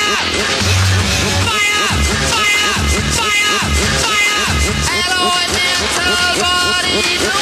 Hello, and them